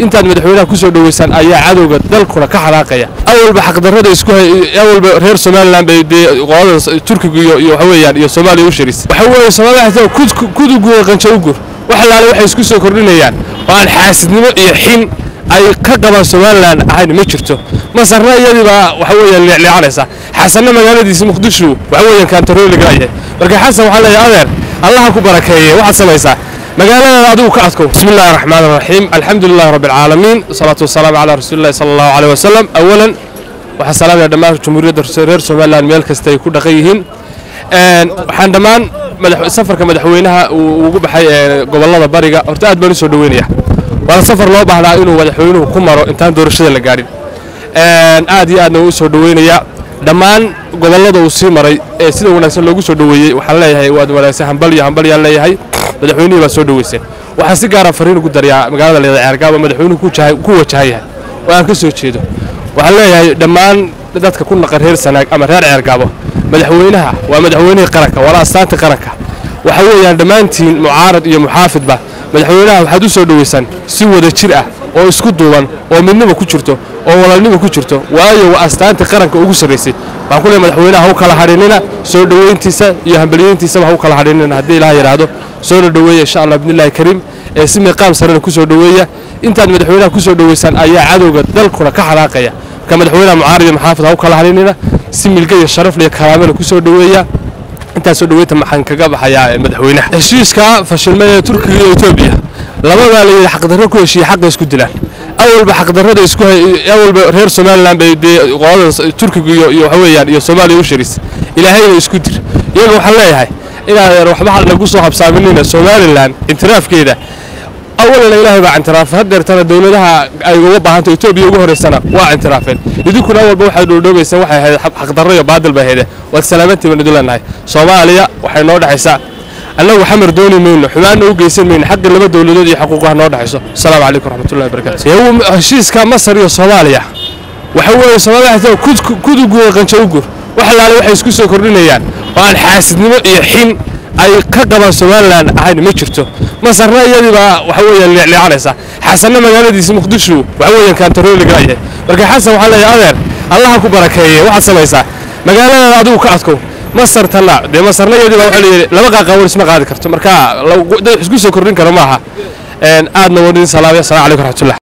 intaad madaxweynaha ku soo dhoweysaan ayaa cadowga dalkuna ka xanaaqaya awalba xaqdarrada isku awalba reer somalilan bay dee qolada turkiga iyo iyo waxa weeyaan iyo soomaaliya u sharis waxa weeye soomaalida xataa kuduguga qanjo ugur wax laale waxay isku soo kordhinayaan. Oo aan xaasidnimo iyo xin ay ka qabaan somalilan ahayn ma jirto. Masarna iyadii waxa weeyaan leecleecanaysa. Xasanna magaaladiisa muqdisho waxa weeyaan kaantarooliga yahay marka xasan waxaa leeyahay adeer allaha ku barakeeye waxaad samaysaa magaaladaada adigu ka adkow. Bismi raxmaan raxiim alxamdu lilahi rabbi alcaalamiin wasalaatu wasalaamu calaa rasuulillahi sala allahu caleyh wasalam awalan waxaan salaamaya dhammaan jumhuuriyadda reer somalilan meel kasta ay ku dhaqan yihiin. Waxaan dhammaan safarka madaxweynaha ugu baxay gobollada bariga. Horta aad baan u soo waana safar loo baahnaa inuu madaxweynuhu ku maro intaan doorashada la gaadhin aad iyo aadna u soo dhoweynayaa dhammaan gobollada uu sii maray ee sida wanaagsan loogu soo dhoweeyey waxaan leeyahay waad wanaagsan hambal iyo hambal yaan leeyahay madaxweynihii baa soo dhoweyseen waxaan si gaara fariin ugu daryaa magaalada leeda ceergaaba madaxweynuhu ku wajahan yahay oo aan ka soo jeedo. Waxaan leeyahay dhammaan dadka ku naqan reer sanaag ama reer ceergaabo madaxweynaha waa madaxweynihii qaranka waana astaantii qaranka. Waxa weeyaan dhammaantiin mucaarad iyo muxaafidba madaxweynaha waxaad u soo dhoweysaan si wada jir ah oo isku duuban oo midnimo ku jirto oo walaalnimo ku jirto. Waayo waa astaantii qaranka ugu sarraysay waxaan ku leeyahay madaxweynaha ha u kala hadhinina soo dhoweyntiisa iyo hambalyeyntiisaba ha u kala hadhinina haddii ilaah yidhaahdo soona dhoweeya insha allah bidnillahi kariim ee si miiqaam sarena ku soo dhoweeya intaad madaxweynaha ku soo dhoweysaan ayaa cadowga dalkuna ka xanaaqaya marka madaxweynaha mucaarad iyo maxaafid ha u kala hadhinina si milga iyo sharaf iyo karaamana ku soo dhoweeya intaasoo dhoweynta maxaan kaga baxayaa madaxweynaha. Heshiiska fashilmay ee turkiga iyo etoobiya. Labadaa layidhi xaqdarro ku heshiiya xaqa isku dilaan. Awalba xaqdarrada isku awalba reer somalilan bay dee qolada turkiga iyo iyo waxa weeyaan iyo soomaaliya u sharis ilaahayna isku dir. Iyaga waxaan leeyahay inaadan waxba nagu soo habsaaminina somalilan intiraafkeeda awalna ilaahay baa intiraafay haddeertana dowladaha ay uga baahanta etoobiya ugu horeysana waa intiraafeen idinkuna awalba waxaad dhoodhoobaysaan waxay ahayd xaqdarro iyo baadil bay hayde waad salaamantii baan leenahay soomaaliya waxay noo dhexaysaa annagu xamar dooni mayno xumaanna u geysan mayno xaqi laba dowladood iyo xuquuqaha noo dhexayso. Asalaamu calaykum raxmatullahi barakatu heshiiska masar iyo soomaaliya. Waxa weeye soomaalida xataa kuduguga qanjo ugur wax laale waxay isku soo kordhinayaan. Oo aan xaasidnimo iyo xin ay ka qabaan somalilan ahayn ma jirto. Masarna iyadii baa waxa weeyaan leecleecanaysa xasanna magaaladiisa muqdisho waxa weeyaan kaantarooliga marka xasan waxaa leeyahay adeer allaha ku barakeeye waxaad samaysaa magaaladaada adigu ka adkow. Masar tanna dee masarna iyadii baa waxaa leeyahay laba qaaqaawar isma qaadi karto. Marka isku soo kordhin karo maaha. Aadna wadin salaamay assalamu calaykum raxmatullah